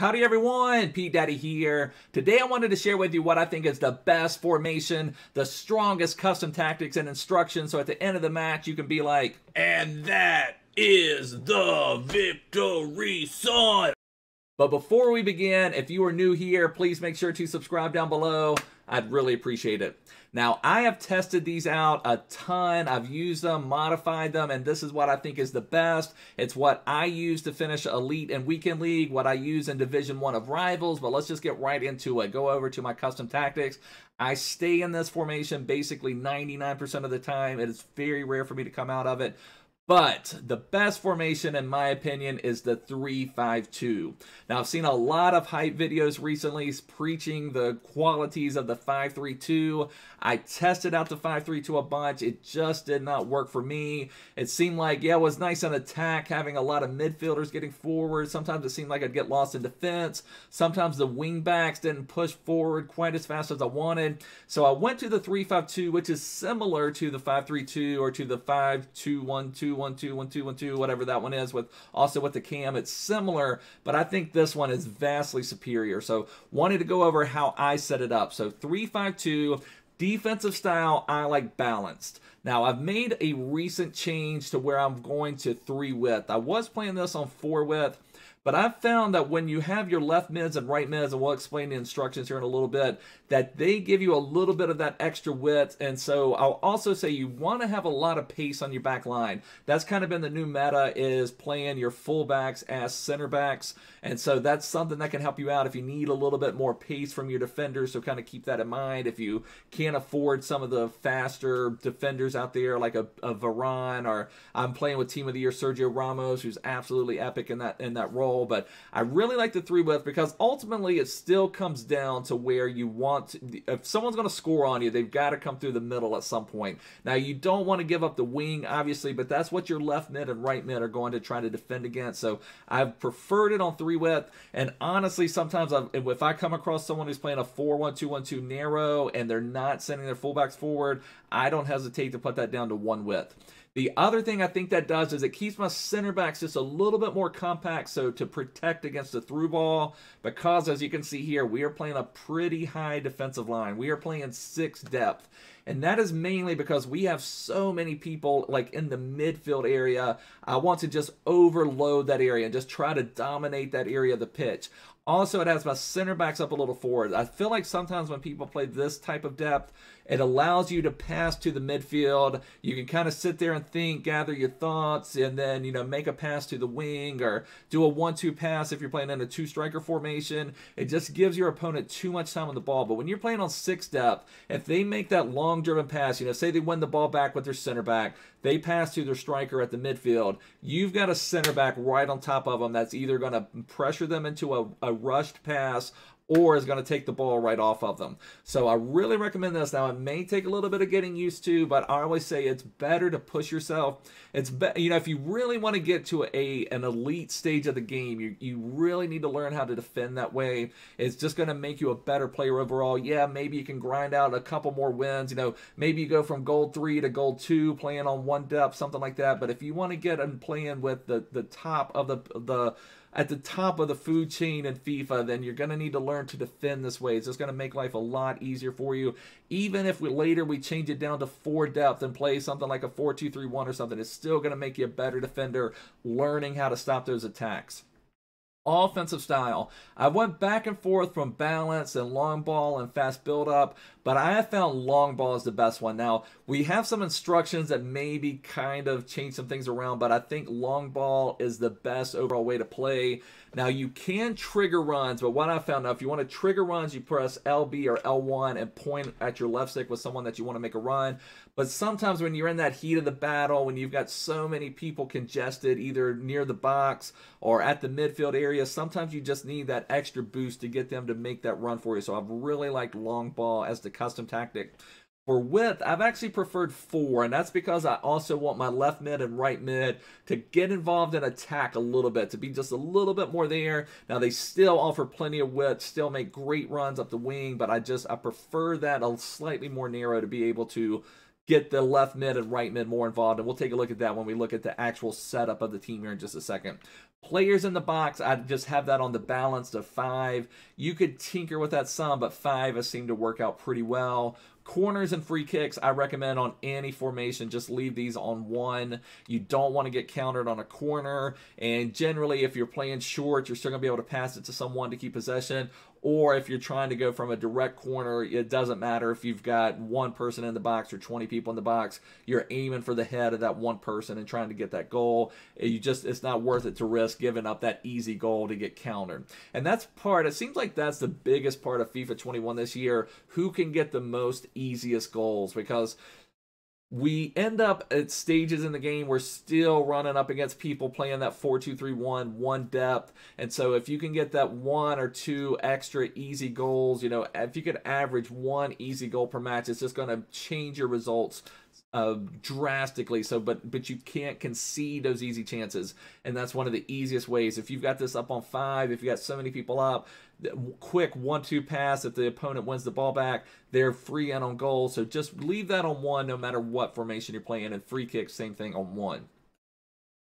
Howdy everyone, Pete Daddy here. Today I wanted to share with you what I think is the best formation, the strongest custom tactics and instructions so at the end of the match you can be like, And that is the victory sign. But before we begin, if you are new here, please make sure to subscribe down below. I'd really appreciate it. Now, I have tested these out a ton. I've used them, modified them, and this is what I think is the best. It's what I use to finish Elite and Weekend League, what I use in Division 1 of Rivals, but let's just get right into it. Go over to my custom tactics. I stay in this formation basically 99% of the time. It is very rare for me to come out of it. But the best formation, in my opinion, is the 3-5-2. Now, I've seen a lot of hype videos recently preaching the qualities of the 5-3-2. I tested out the 5-3-2 a bunch. It just did not work for me. It seemed like, yeah, it was nice on attack, having a lot of midfielders getting forward. Sometimes it seemed like I'd get lost in defense. Sometimes the wingbacks didn't push forward quite as fast as I wanted. So I went to the 3-5-2, which is similar to the 5-3-2 or to the 5-2-1-2 one two one two one two whatever that one is with also with the cam it's similar but i think this one is vastly superior. So wanted to go over how i set it up. So 352 defensive style i like balanced. Now i've made a recent change to where i'm going to three width. I was playing this on four width but I've found that when you have your left mids and right mids, and we'll explain the instructions here in a little bit, that they give you a little bit of that extra width. And so I'll also say you want to have a lot of pace on your back line. That's kind of been the new meta is playing your fullbacks as center backs. And so that's something that can help you out if you need a little bit more pace from your defenders. So kind of keep that in mind. If you can't afford some of the faster defenders out there like a, a Varane or I'm playing with Team of the Year Sergio Ramos, who's absolutely epic in that in that role role, but I really like the three width because ultimately it still comes down to where you want, to, if someone's going to score on you, they've got to come through the middle at some point. Now, you don't want to give up the wing, obviously, but that's what your left mid and right mid are going to try to defend against. So I've preferred it on three width, and honestly, sometimes I've, if I come across someone who's playing a 4-1-2-1-2 narrow and they're not sending their fullbacks forward, I don't hesitate to put that down to one width. The other thing I think that does is it keeps my center backs just a little bit more compact so to protect against the through ball because as you can see here, we are playing a pretty high defensive line. We are playing six depth. And that is mainly because we have so many people like in the midfield area. I want to just overload that area and just try to dominate that area of the pitch. Also, it has my center backs up a little forward. I feel like sometimes when people play this type of depth, it allows you to pass to the midfield. You can kind of sit there and think, gather your thoughts, and then, you know, make a pass to the wing or do a one-two pass if you're playing in a two-striker formation. It just gives your opponent too much time on the ball. But when you're playing on six depth, if they make that long driven pass, you know, say they win the ball back with their center back, they pass to their striker at the midfield, you've got a center back right on top of them that's either going to pressure them into a, a rushed pass or is going to take the ball right off of them. So I really recommend this. Now, it may take a little bit of getting used to, but I always say it's better to push yourself. It's be- you know, if you really want to get to a an elite stage of the game, you, you really need to learn how to defend that way. It's just going to make you a better player overall. Yeah, maybe you can grind out a couple more wins. You know, maybe you go from gold three to gold two, playing on one depth, something like that. But if you want to get and playing with the the top of the the at the top of the food chain in FIFA, then you're going to need to learn to defend this way. It's just going to make life a lot easier for you. Even if we later we change it down to four depth and play something like a 4-2-3-1 or something, it's still going to make you a better defender learning how to stop those attacks offensive style. I went back and forth from balance and long ball and fast build up, but I have found long ball is the best one. Now, we have some instructions that maybe kind of change some things around, but I think long ball is the best overall way to play. Now, you can trigger runs, but what I found out, if you want to trigger runs, you press LB or L1 and point at your left stick with someone that you want to make a run. But sometimes when you're in that heat of the battle, when you've got so many people congested either near the box or at the midfield area, sometimes you just need that extra boost to get them to make that run for you. So I've really liked long ball as the custom tactic. For width, I've actually preferred four, and that's because I also want my left mid and right mid to get involved in attack a little bit, to be just a little bit more there. Now, they still offer plenty of width, still make great runs up the wing, but I just, I prefer that a slightly more narrow to be able to get the left mid and right mid more involved. And we'll take a look at that when we look at the actual setup of the team here in just a second. Players in the box, I just have that on the balance of five. You could tinker with that some, but five has seemed to work out pretty well. Corners and free kicks, I recommend on any formation, just leave these on one. You don't want to get countered on a corner. And generally, if you're playing short, you're still going to be able to pass it to someone to keep possession or if you're trying to go from a direct corner, it doesn't matter if you've got one person in the box or 20 people in the box. You're aiming for the head of that one person and trying to get that goal. You just it's not worth it to risk giving up that easy goal to get countered. And that's part. It seems like that's the biggest part of FIFA 21 this year. Who can get the most easiest goals? Because we end up at stages in the game we're still running up against people playing that 4-2-3-1 one depth and so if you can get that one or two extra easy goals you know if you could average one easy goal per match it's just going to change your results uh, drastically. So, but but you can't concede those easy chances, and that's one of the easiest ways. If you've got this up on five, if you got so many people up, quick one-two pass. If the opponent wins the ball back, they're free and on goal. So just leave that on one, no matter what formation you're playing. And free kick, same thing on one.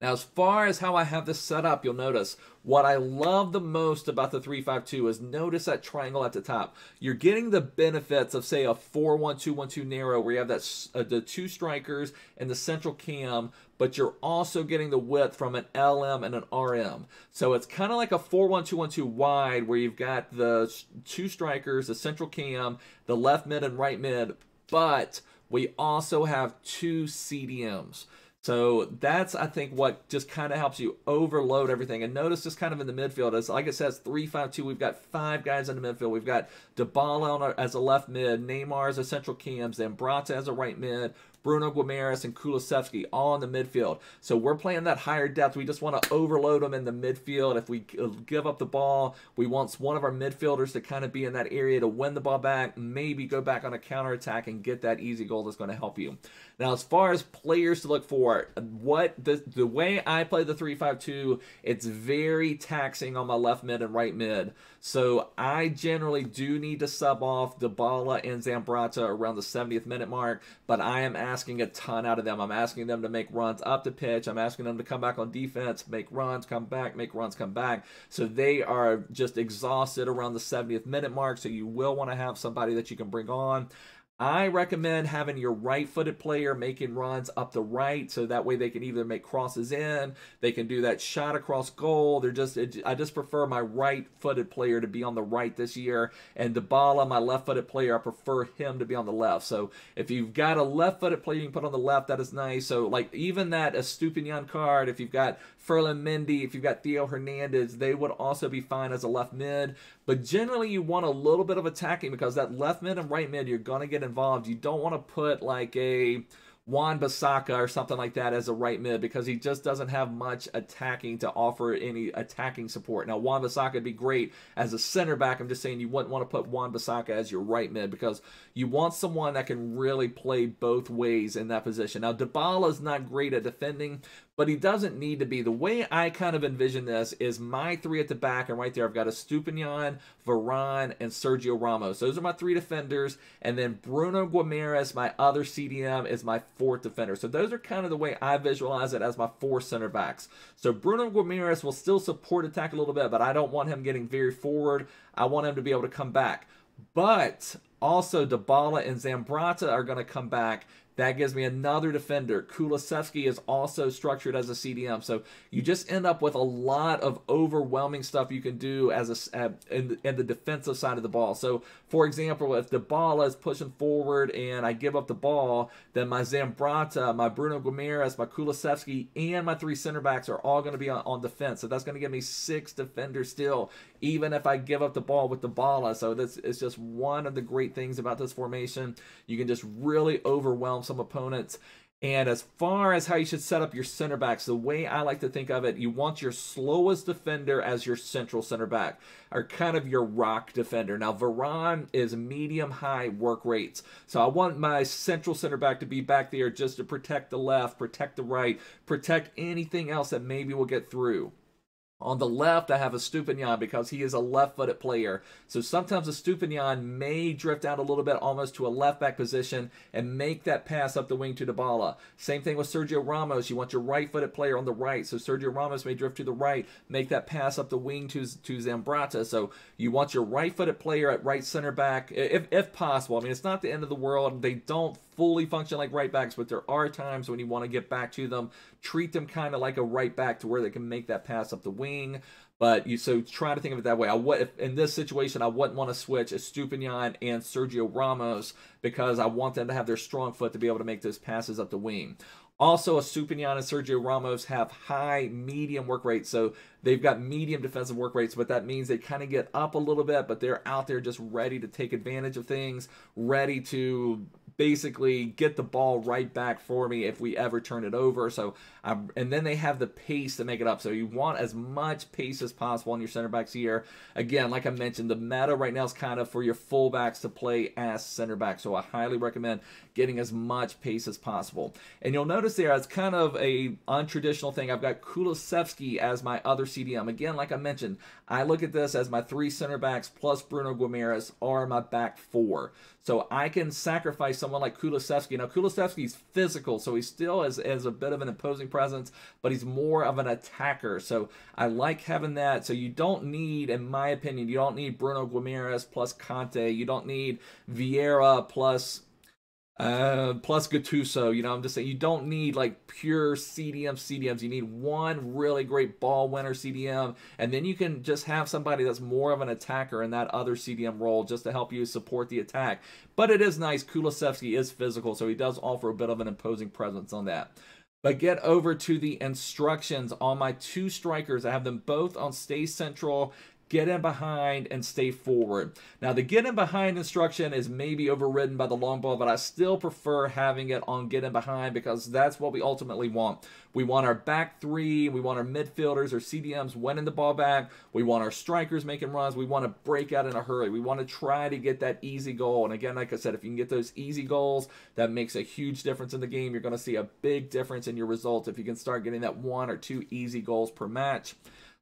Now, as far as how I have this set up, you'll notice what I love the most about the 352 is notice that triangle at the top. You're getting the benefits of, say, a 4-1-2-1-2 narrow where you have that uh, the two strikers and the central cam, but you're also getting the width from an LM and an RM. So it's kind of like a 4-1-2-1-2 wide where you've got the two strikers, the central cam, the left mid and right mid, but we also have two CDMs. So that's I think what just kind of helps you overload everything. And notice just kind of in the midfield, as like it says, three five two. We've got five guys in the midfield. We've got Dybala as a left mid, Neymar as a central cams, Zambrotta as a right mid, Bruno Guimaraes and Kulusevski all in the midfield. So we're playing that higher depth. We just want to overload them in the midfield. If we uh, give up the ball, we want one of our midfielders to kind of be in that area to win the ball back, maybe go back on a counter attack and get that easy goal that's going to help you. Now, as far as players to look for, what the the way I play the 3-5-2, it's very taxing on my left mid and right mid. So I generally do need to sub off Dybala and Zambrotta around the 70th minute mark, but I am asking a ton out of them. I'm asking them to make runs up the pitch. I'm asking them to come back on defense, make runs, come back, make runs, come back. So they are just exhausted around the 70th minute mark. So you will want to have somebody that you can bring on. I recommend having your right footed player making runs up the right so that way they can either make crosses in, they can do that shot across goal. They're just I just prefer my right footed player to be on the right this year and Dybala, my left footed player, I prefer him to be on the left. So if you've got a left footed player you can put on the left, that is nice. So like even that Estupiñán card, if you've got Ferland Mendy, if you've got Theo Hernandez, they would also be fine as a left mid. But generally, you want a little bit of attacking because that left mid and right mid, you're going to get involved. You don't want to put like a Wan-Bissaka or something like that as a right mid because he just doesn't have much attacking to offer any attacking support. Now, Wan-Bissaka would be great as a center back. I'm just saying you wouldn't want to put Wan-Bissaka as your right mid because you want someone that can really play both ways in that position. Now, Dybala is not great at defending, but he doesn't need to be. The way I kind of envision this is my three at the back, and right there I've got a Estupiñán, Varane, and Sergio Ramos. Those are my three defenders, and then Bruno Guimaraes, my other CDM, is my fourth defender. So those are kind of the way I visualize it as my four center backs. So Bruno Guimaraes will still support attack a little bit, but I don't want him getting very forward. I want him to be able to come back. But also, Dybala and Zambrotta are going to come back that gives me another defender. Kulusevski is also structured as a CDM. So you just end up with a lot of overwhelming stuff you can do as a uh, in, in the defensive side of the ball. So for example, if the ball is pushing forward and I give up the ball, then my Zambrotta, my Bruno Guimaraes, my Kulusevski, and my three center backs are all going to be on, on defense. So that's going to give me six defenders still, even if I give up the ball with the ball. So that's it's just one of the great things about this formation. You can just really overwhelm some opponents. And as far as how you should set up your center backs, the way I like to think of it, you want your slowest defender as your central center back, or kind of your rock defender. Now, Varane is medium high work rates. So I want my central center back to be back there just to protect the left, protect the right, protect anything else that maybe will get through. On the left, I have a Estupiñán because he is a left-footed player. So sometimes a Estupiñán may drift out a little bit almost to a left-back position and make that pass up the wing to Dybala. Same thing with Sergio Ramos. You want your right-footed player on the right. So Sergio Ramos may drift to the right, make that pass up the wing to, to Zambrotta. So you want your right-footed player at right center back, if, if possible. I mean, it's not the end of the world. They don't fully function like right backs, but there are times when you want to get back to them. Treat them kind of like a right back to where they can make that pass up the wing. But you so try to think of it that way. I would if in this situation I wouldn't want to switch Estupiñán and Sergio Ramos because I want them to have their strong foot to be able to make those passes up the wing. Also, Estupiñán and Sergio Ramos have high medium work rates, so they've got medium defensive work rates, but that means they kind of get up a little bit, but they're out there just ready to take advantage of things, ready to basically get the ball right back for me if we ever turn it over. So, and then they have the pace to make it up. So you want as much pace as possible on your center backs here. Again, like I mentioned, the meta right now is kind of for your fullbacks to play as center back. So I highly recommend getting as much pace as possible. And you'll notice there, it's kind of a untraditional thing. I've got Kulusevski as my other CDM. Again, like I mentioned, I look at this as my three center backs plus Bruno Guimaraes are my back four. So I can sacrifice someone like Kulusevski. Now, Kulusevski's physical, so he still has, has a bit of an imposing presence, but he's more of an attacker. So I like having that. So you don't need, in my opinion, you don't need Bruno Guimaraes plus Kanté. You don't need Vieira plus uh, plus Gattuso, you know, I'm just saying you don't need like pure CDM CDMs. You need one really great ball winner CDM, and then you can just have somebody that's more of an attacker in that other CDM role just to help you support the attack. But it is nice. Kulusevski is physical, so he does offer a bit of an imposing presence on that. But get over to the instructions on my two strikers. I have them both on Stay Central get in behind and stay forward. Now, the get in behind instruction is maybe overridden by the long ball, but I still prefer having it on get in behind because that's what we ultimately want. We want our back three, we want our midfielders or CDMs winning the ball back, we want our strikers making runs, we want to break out in a hurry, we want to try to get that easy goal. And again, like I said, if you can get those easy goals, that makes a huge difference in the game. You're going to see a big difference in your results if you can start getting that one or two easy goals per match.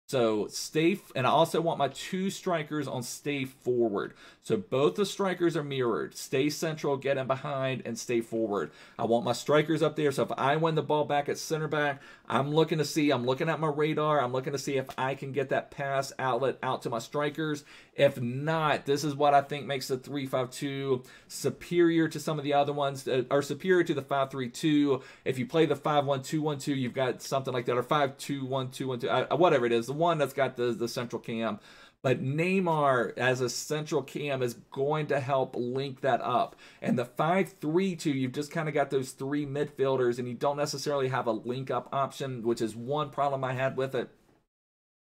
So stay, and I also want my two strikers on stay forward. So both the strikers are mirrored. Stay central, get in behind, and stay forward. I want my strikers up there. So if I win the ball back at center back, I'm looking to see, I'm looking at my radar. I'm looking to see if I can get that pass outlet out to my strikers. If not, this is what I think makes the 3-5-2 superior to some of the other ones, uh, or superior to the 5-3-2. If you play the 5-1-2-1-2, you've got something like that, or 5-2-1-2-1-2, uh, whatever it is, one that's got the, the central cam. But Neymar as a central cam is going to help link that up. And the 5-3-2, you've just kind of got those three midfielders, and you don't necessarily have a link up option, which is one problem I had with it.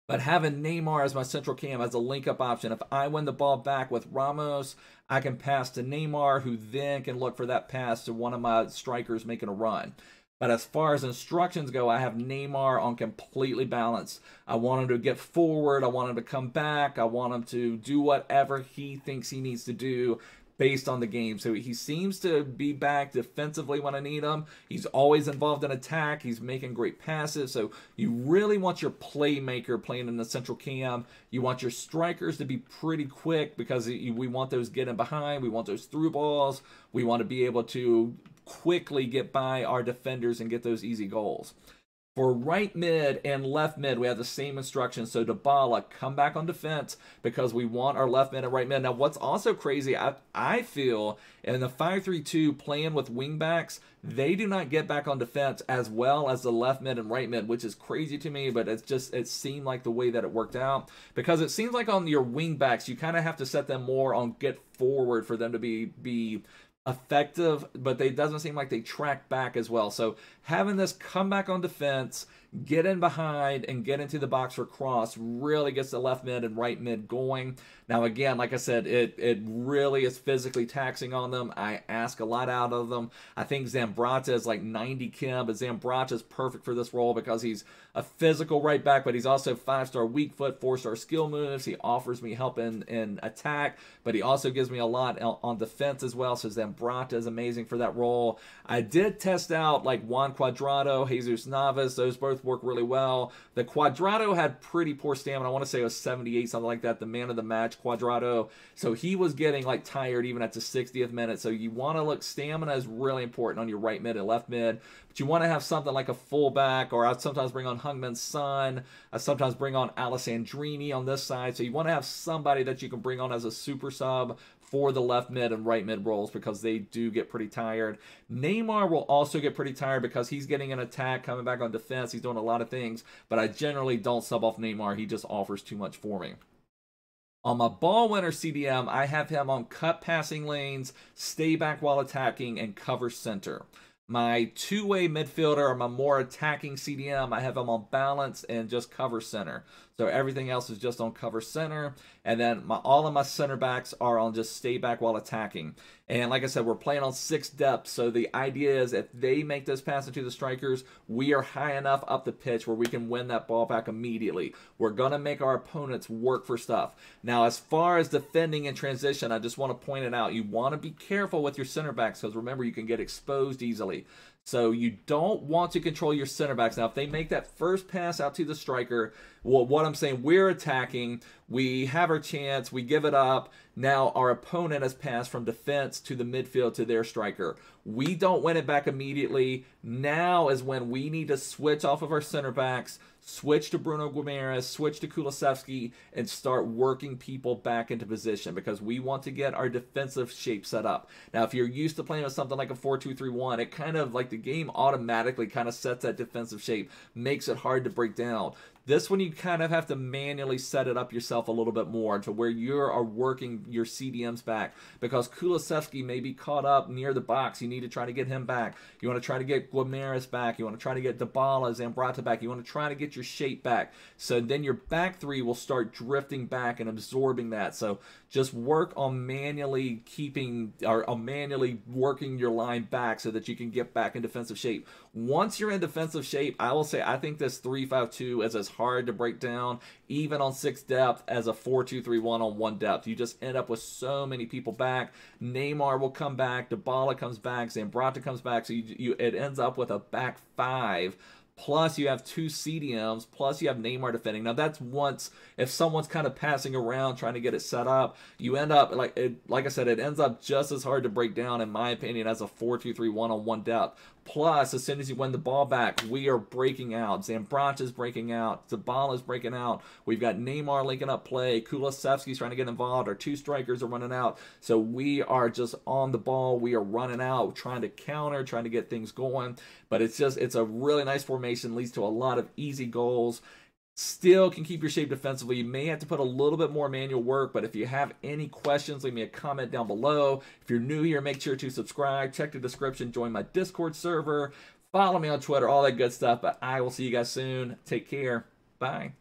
But having Neymar as my central cam as a link up option, if I win the ball back with Ramos, I can pass to Neymar, who then can look for that pass to one of my strikers making a run. But as far as instructions go, I have Neymar on completely balanced. I want him to get forward. I want him to come back. I want him to do whatever he thinks he needs to do based on the game. So he seems to be back defensively when I need him. He's always involved in attack. He's making great passes. So you really want your playmaker playing in the central cam. You want your strikers to be pretty quick because we want those getting behind. We want those through balls. We want to be able to quickly get by our defenders and get those easy goals. For right mid and left mid, we have the same instructions. So Dybala, come back on defense because we want our left mid and right mid. Now, what's also crazy, I, I feel, in the 5-3-2 playing with wingbacks, they do not get back on defense as well as the left mid and right mid, which is crazy to me, but it's just, it seemed like the way that it worked out. Because it seems like on your wingbacks, you kind of have to set them more on get forward for them to be, be effective, but they doesn't seem like they track back as well. So having this come back on defense get in behind and get into the box for cross really gets the left mid and right mid going. Now, again, like I said, it, it really is physically taxing on them. I ask a lot out of them. I think Zambrotta is like 90 Kim, but Zambrotta is perfect for this role because he's a physical right back, but he's also five star weak foot, four star skill moves. He offers me help in, in attack, but he also gives me a lot on defense as well. So Zambrotta is amazing for that role. I did test out like Juan Cuadrado, Jesus Navas. Those both both work really well. The Cuadrado had pretty poor stamina. I want to say it was 78, something like that. The man of the match, Cuadrado. So he was getting like tired even at the 60th minute. So you want to look, stamina is really important on your right mid and left mid. But you want to have something like a fullback, or I sometimes bring on Heung-min Son. I sometimes bring on Alessandrini on this side. So you want to have somebody that you can bring on as a super sub for the left mid and right mid roles because they do get pretty tired. Neymar will also get pretty tired because he's getting an attack, coming back on defense. He's doing a lot of things, but I generally don't sub off Neymar. He just offers too much for me. On my ball winner CDM, I have him on cut passing lanes, stay back while attacking, and cover center. My two-way midfielder or my more attacking CDM, I have him on balance and just cover center. So everything else is just on cover center. And then my all of my center backs are on just stay back while attacking. And like I said, we're playing on six depth. So the idea is if they make this pass into the strikers, we are high enough up the pitch where we can win that ball back immediately. We're going to make our opponents work for stuff. Now, as far as defending in transition, I just want to point it out. You want to be careful with your center backs because remember, you can get exposed easily. So you don't want to control your center backs. Now, if they make that first pass out to the striker, well, what I'm saying, we're attacking. We have our chance. We give it up. Now our opponent has passed from defense to the midfield to their striker. We don't win it back immediately. Now is when we need to switch off of our center backs, switch to Bruno Guimaraes, switch to Kulusevski, and start working people back into position because we want to get our defensive shape set up. Now, if you're used to playing with something like a 4-2-3-1, it kind of like the game automatically kind of sets that defensive shape, makes it hard to break down. This one, you kind of have to manually set it up yourself a little bit more to where you are working your CDMs back because Kulusevski may be caught up near the box. You need to try to get him back. You want to try to get Guimaraes back. You want to try to get Dybala, Zambrotta back. You want to try to get your shape back. So then your back three will start drifting back and absorbing that. So just work on manually keeping or on manually working your line back so that you can get back in defensive shape. Once you're in defensive shape, I will say I think this 3-5-2 is as hard to break down even on 6 depth as a 4-2-3-1 on 1 depth. You just end up with so many people back. Neymar will come back, Dybala comes back, Zambrotta comes back, so you, you it ends up with a back 5 plus you have two CDMs, plus you have Neymar defending. Now that's once if someone's kind of passing around trying to get it set up, you end up like it, like I said, it ends up just as hard to break down in my opinion as a 4-2-3-1 on one depth. Plus, as soon as you win the ball back, we are breaking out. is breaking out. is breaking out. We've got Neymar linking up play. Kulusevski's trying to get involved. Our two strikers are running out. So we are just on the ball. We are running out, trying to counter, trying to get things going. But it's just, it's a really nice formation. Leads to a lot of easy goals still can keep your shape defensively. You may have to put a little bit more manual work, but if you have any questions, leave me a comment down below. If you're new here, make sure to subscribe, check the description, join my Discord server, follow me on Twitter, all that good stuff. But I will see you guys soon. Take care. Bye.